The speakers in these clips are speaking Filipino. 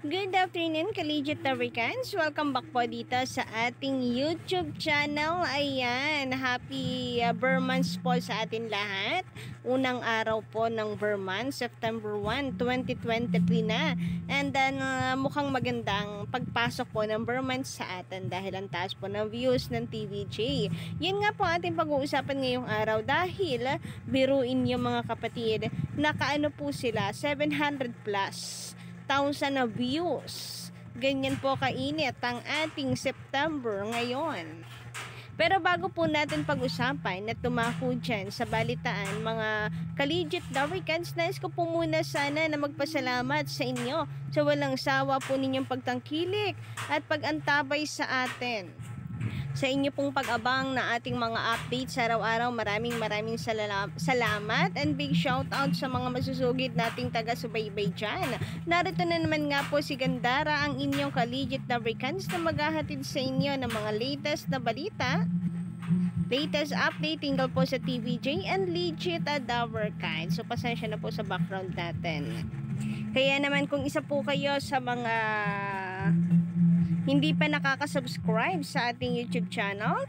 Good afternoon, Collegiate Americans. Welcome back po dito sa ating YouTube channel. Ayan, happy uh, Burmans po sa atin lahat. Unang araw po ng Burman, September 1, 2023 na. And then, uh, mukhang magandang pagpasok po ng Burman sa atin dahil ang taas po ng views ng TVJ. Yan nga po ating pag-uusapan ngayong araw dahil biruin niyo mga kapatid, nakaano po sila, 700 plus na views. Ganyan po kainit ang ating September ngayon. Pero bago po natin pag-usapan na tumako dyan sa balitaan, mga collegiate Darwicans, nais ko po muna sana na magpasalamat sa inyo sa walang sawa po ninyong pagtangkilik at pag-antabay sa atin sa inyo pong pag-abang na ating mga updates araw-araw. Maraming maraming salamat and big shout out sa mga masusugid nating taga-subaybay dyan. Narito na naman nga po si Gandara, ang inyong collegiate Africans na maghahatid sa inyo ng mga latest na balita latest update tinggal po sa TVJ and legit at our kind. So, pasensya na po sa background natin. Kaya naman kung isa po kayo sa mga hindi pa nakaka-subscribe sa ating YouTube channel,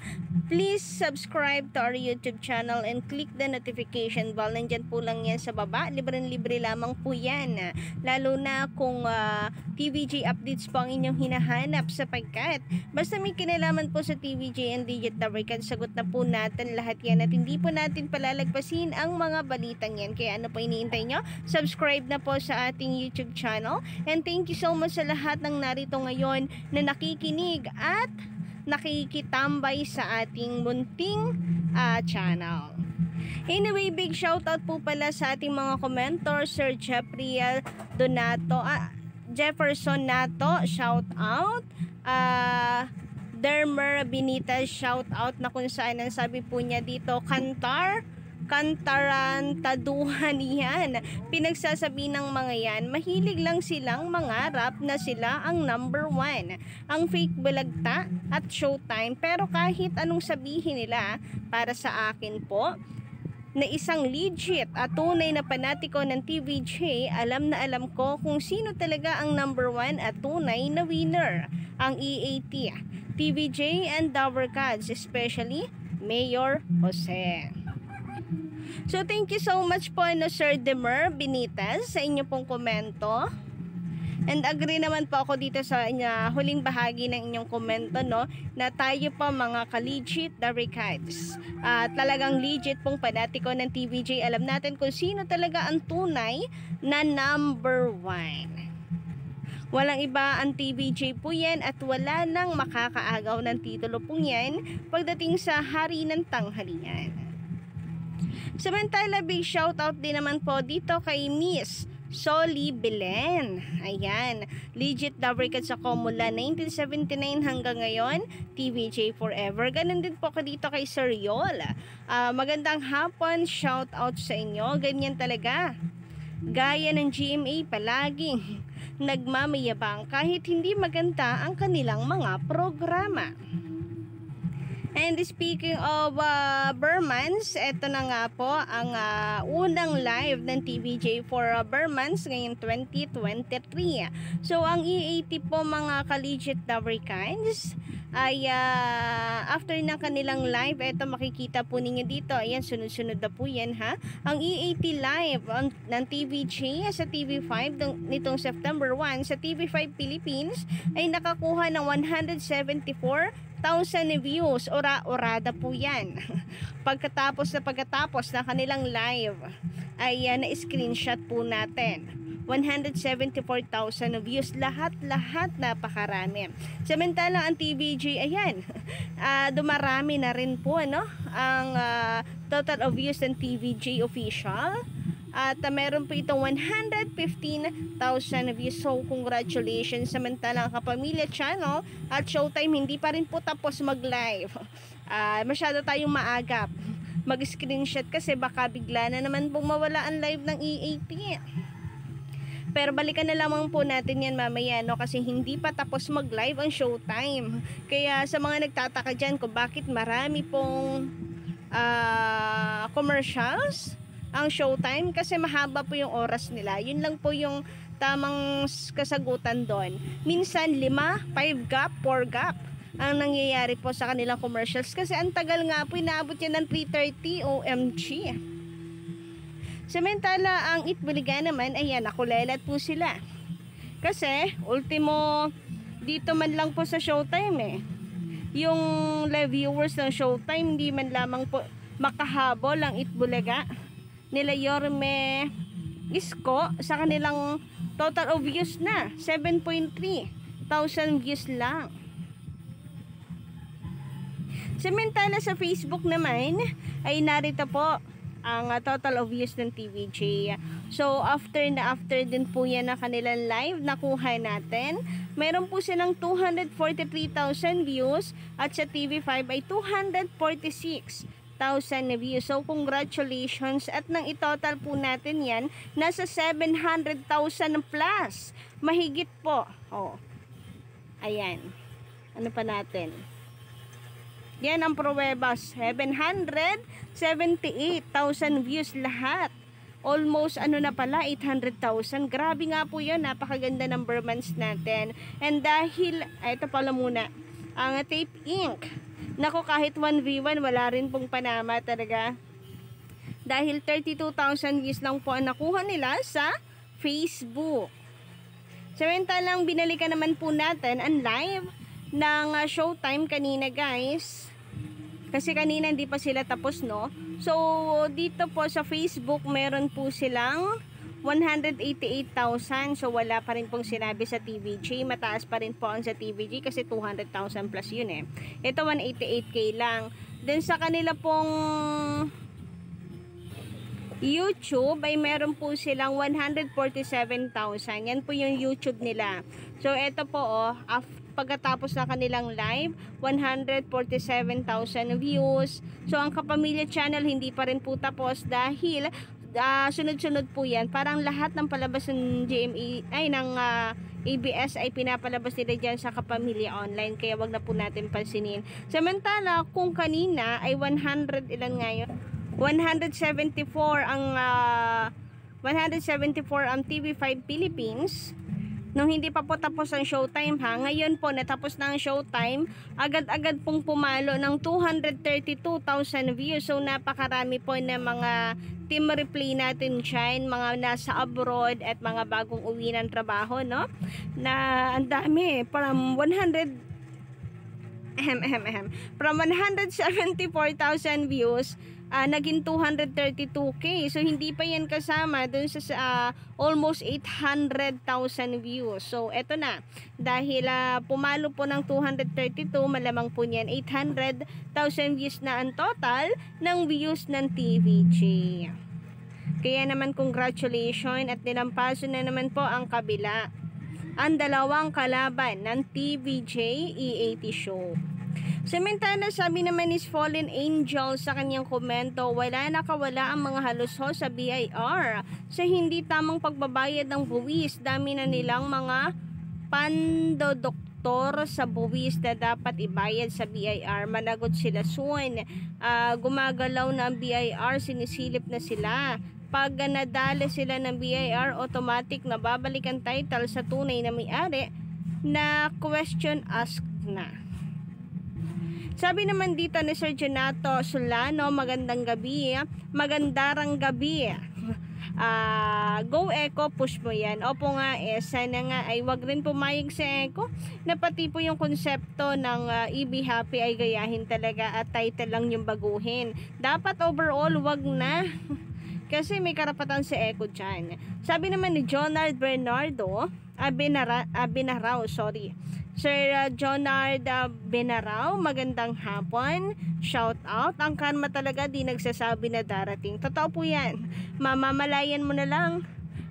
please subscribe to our YouTube channel and click the notification bell. Nandyan po lang yan sa baba. Libre-libre lamang po yan. Lalo na kung uh, ah, TVJ updates po ang inyong hinahanap sapagkat basta may kinalaman po sa TVJ and Digit Dabrikan, sagot na po natin lahat yan at hindi po natin palalagpasin ang mga balitang yan. Kaya ano po iniintay nyo? Subscribe na po sa ating YouTube channel and thank you so much sa lahat ng narito ngayon na na nakikinig at nakikitambay sa ating munting uh, channel. Anyway, big shoutout po pala sa ating mga komentor, Sir Jeffrey Donato, uh, Jefferson Nato, shout out. Uh, Dermer Benitez, shout out na kung saan ang sabi po niya dito, Kantar, kantarantaduhan yan. Pinagsasabi ng mga yan, mahilig lang silang mangarap na sila ang number one. Ang fake balagta at showtime pero kahit anong sabihin nila para sa akin po, na isang legit at tunay na panatiko ng TVJ, alam na alam ko kung sino talaga ang number one at tunay na winner, ang EAT, TVJ and Dower Gods, especially Mayor Jose. So, thank you so much po no Sir Demer Benitez sa inyo pong komento. And agree naman po ako dito sa uh, huling bahagi ng inyong komento no na tayo po mga ka-legit the records. Uh, talagang legit pong panatiko ng TVJ. Alam natin kung sino talaga ang tunay na number one. Walang iba ang TVJ po yan at wala nang makakaagaw ng titulo pong yan pagdating sa hari ng tanghalian. Samantala, big shoutout din naman po dito kay Miss Soli Belen. Ayan. Legit lover ka sa Komula 1979 hanggang ngayon. TVJ Forever. Ganun din po ka dito kay Sir Yol. Uh, magandang hapon. Shout out sa inyo. Ganyan talaga. Gaya ng GMA palaging nagmamayabang kahit hindi maganda ang kanilang mga programa. And speaking of uh, Burmans, ito na nga po ang uh, unang live ng TVJ for uh, Burmans ngayong 2023. So, ang E80 po mga collegiate Davrikines ay uh, after ng kanilang live, ito makikita po ninyo dito. Ayan, sunod-sunod na po yan ha. Ang E80 live on, ng TVJ sa TV5 nitong September 1 sa TV5 Philippines ay nakakuha ng 174 1,000 views. Ora-orada po yan. Pagkatapos na pagkatapos na kanilang live, ay uh, na-screenshot po natin. 174,000 views. Lahat-lahat napakarami. Samantala ang TVG, ayan, uh, dumarami na rin po no? ang uh, total of views ng TVG official at uh, meron po itong 115,000 views. So, congratulations. Samantalang Kapamilya Channel at Showtime hindi pa rin po tapos mag-live. Uh, masyado tayong maagap mag-screenshot kasi baka bigla na naman pong mawala ang live ng EAP. Pero balikan na lamang po natin yan mamaya no kasi hindi pa tapos mag-live ang showtime. Kaya sa mga nagtataka dyan kung bakit marami pong uh, commercials ang showtime kasi mahaba po yung oras nila. Yun lang po yung tamang kasagutan doon. Minsan, lima, five gap, four gap ang nangyayari po sa kanilang commercials. Kasi ang tagal nga po inaabot yan ng 3.30 OMG Samantala ang Itbulaga naman ayan nakulelat po sila. Kasi ultimo dito man lang po sa Showtime eh. Yung live viewers ng Showtime hindi man lamang po makahabol ang Itbulaga nila Yorme Isko sa kanilang total of views na 7.3 thousand views lang Samantala sa Facebook naman ay narito po ang uh, total of views ng TVJ. So after na after din po yan na kanilang live nakuha natin. Meron po silang 243,000 views at sa TV5 ay 246 na views. So, congratulations. At nang itotal po natin yan, nasa 700,000 plus. Mahigit po. Oh. Ayan. Ano pa natin? Yan ang pruwebas. 778,000 views lahat. Almost ano na pala 800,000. Grabe nga po 'yon. Napakaganda ng months natin. And dahil ay, ito pala muna ang Tape Inc. Nako kahit 1v1 wala rin pong panama talaga. Dahil 32,000 views lang po ang nakuha nila sa Facebook. Samantalang binalikan naman po natin ang live ng uh, Showtime kanina guys. Kasi kanina hindi pa sila tapos no. So dito po sa Facebook meron po silang 188,000. So wala pa rin pong sinabi sa TVG. Mataas pa rin po ang sa TVG kasi 200,000 plus yun eh. Ito 188k lang. Then sa kanila pong YouTube ay meron po silang 147,000. Yan po yung YouTube nila. So, ito po oh, pagkatapos na kanilang live, 147,000 views. So, ang Kapamilya Channel hindi pa rin po tapos dahil uh, sunod-sunod po yan. Parang lahat ng palabas ng GME, ay ng uh, ABS ay pinapalabas nila dyan sa Kapamilya Online. Kaya wag na po natin pansinin. Samantala, kung kanina ay 100 ilan ngayon? 174 ang uh, 174 ang TV5 Philippines nung hindi pa po tapos ang showtime ha? Ngayon po natapos na ang showtime agad-agad pong pumalo ng 232,000 views. So napakarami po na mga team replay natin dyan mga nasa abroad at mga bagong uwi ng trabaho no? Na ang dami from 100 ahem, ahem, ahem. From 174,000 views, uh, naging 232k. So, hindi pa yan kasama dun sa uh, almost 800,000 views. So, eto na. Dahil uh, pumalo po ng 232, malamang po niyan 800,000 views na ang total ng views ng TVG. Kaya naman congratulations at nilampaso na naman po ang kabila. Ang dalawang kalaban ng TVJ E80 show. Samantala, sabi naman is Fallen Angel sa kanyang komento, wala nakawala ang mga halusho sa BIR sa hindi tamang pagbabayad ng buwis. Dami na nilang mga pandodoktor sa buwis na dapat ibayad sa BIR. Managot sila soon. Uh, gumagalaw na ang BIR, sinisilip na sila. Pag nadali sila ng BIR, automatic na babalik ang title sa tunay na may-ari na question asked na. Sabi naman dito ni Sir Jonato Solano, magandang gabi. Magandarang gabi. Uh, go Echo, push mo yan. Opo nga eh, sana nga ay wag rin pumayag sa Echo na pati po yung konsepto ng uh, ah, EB Happy ay gayahin talaga at title lang yung baguhin. Dapat overall wag na. Kasi may karapatan si Echo dyan. Sabi naman ni Jonard Bernardo, Abinaraw, sorry. Sir uh, Jonard uh, Benaraw, magandang hapon. Shout out. Ang karma talaga di nagsasabi na darating. Totoo po yan. Mamamalayan mo na lang.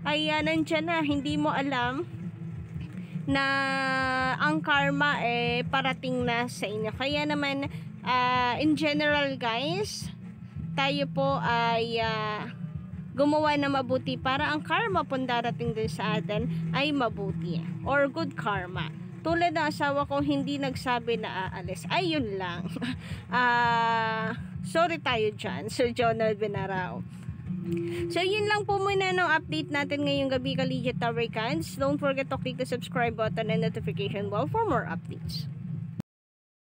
Ay, uh, nandyan na. Hindi mo alam na ang karma eh parating na sa inyo. Kaya naman, uh, in general guys, tayo po ay uh, gumawa na mabuti para ang karma po darating din sa atin ay mabuti or good karma. Tulad ng asawa ko hindi nagsabi na aalis. Ay, yun lang. uh, sorry tayo dyan, Sir Jonald Benarao. So, yun lang po muna ng update natin ngayong gabi, Collegiate Tower Don't forget to click the subscribe button and notification bell for more updates.